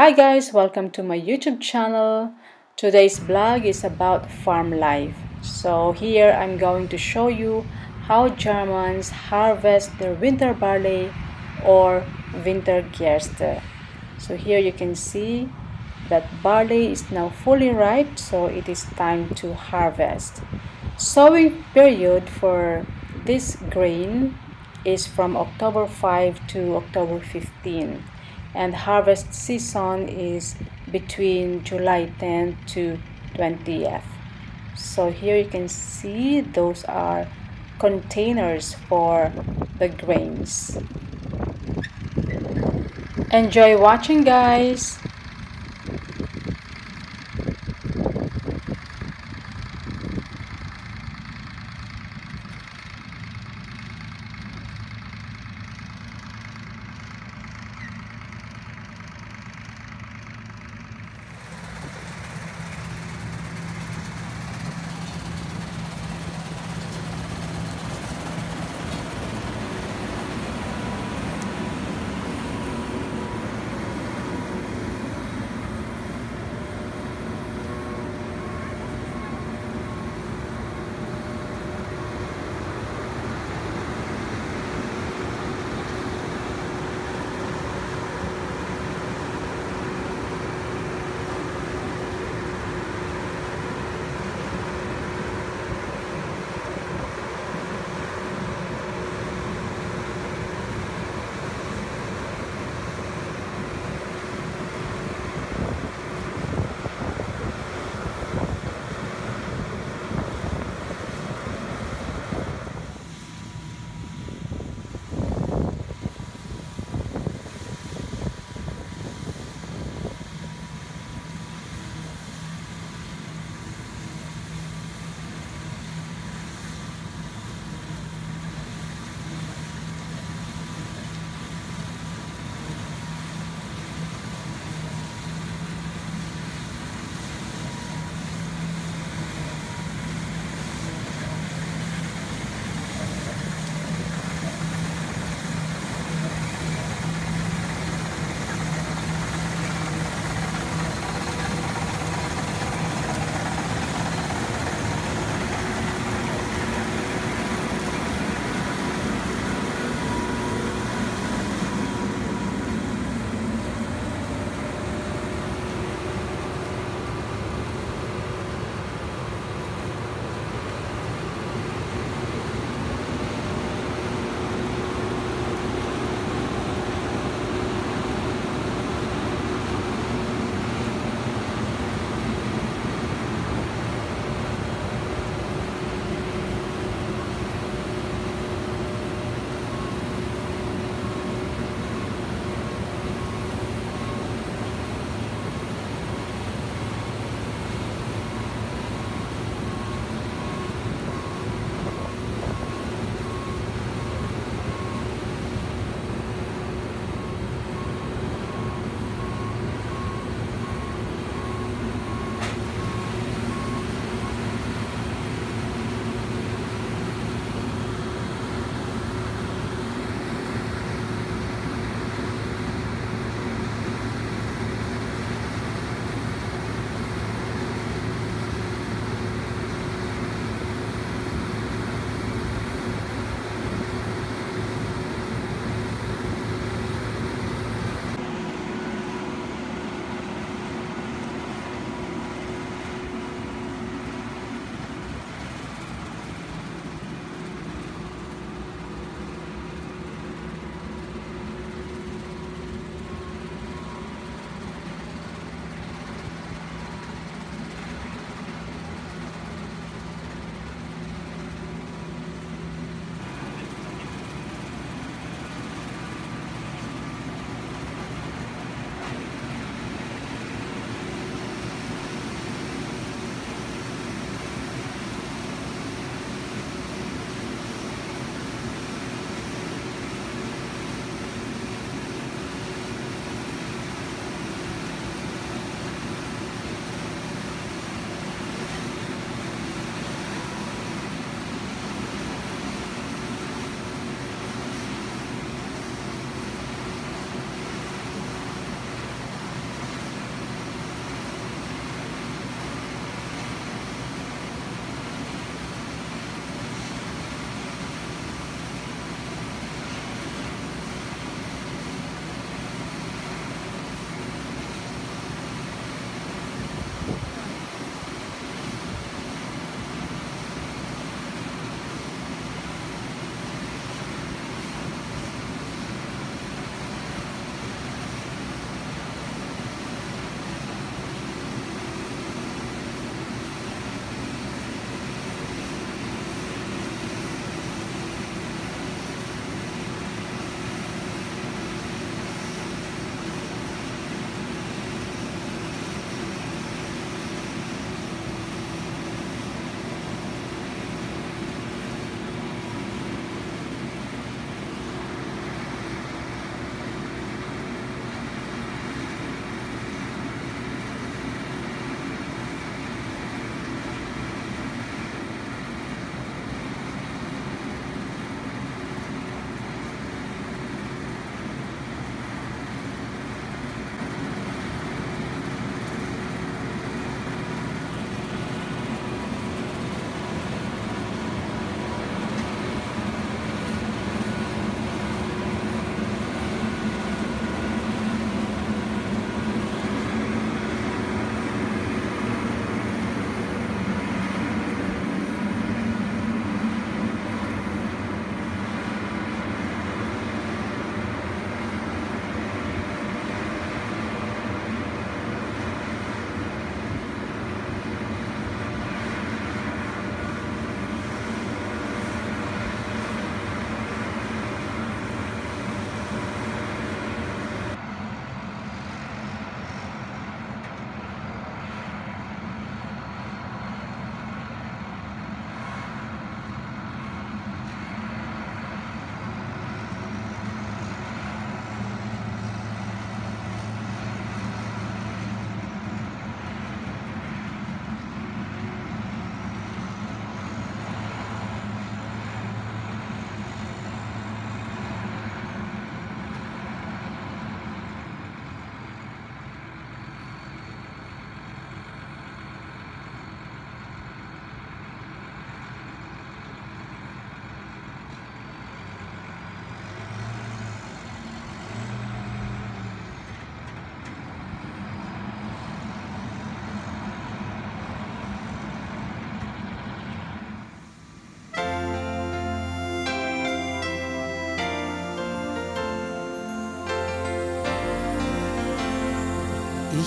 Hi guys, welcome to my YouTube channel. Today's blog is about farm life. So here I'm going to show you how Germans harvest their winter barley or winter gerste. So here you can see that barley is now fully ripe, so it is time to harvest. Sowing period for this grain is from October 5 to October 15 and harvest season is between July 10 to 20th. So here you can see those are containers for the grains. Enjoy watching guys!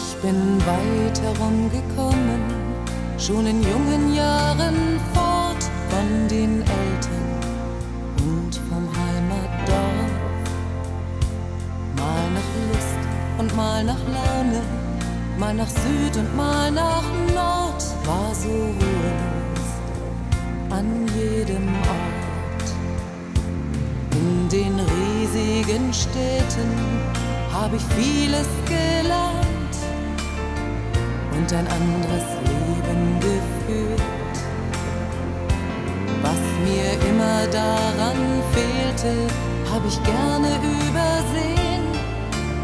Ich bin weit herumgekommen, schon in jungen Jahren fort von den Eltern und vom Heimatdorf. Mal nach Lust und mal nach Laune, mal nach Süd und mal nach Nord, war so ruhelos an jedem Ort. In den riesigen Städten habe ich vieles gelernt und ein anderes Leben geführt. Was mir immer daran fehlte, habe ich gerne übersehen,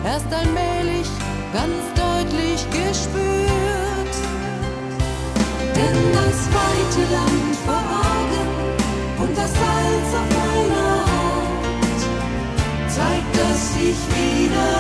erst allmählich ganz deutlich gespürt. Denn das weite Land vor Augen und das Salz auf meiner Haut zeigt, dass ich wieder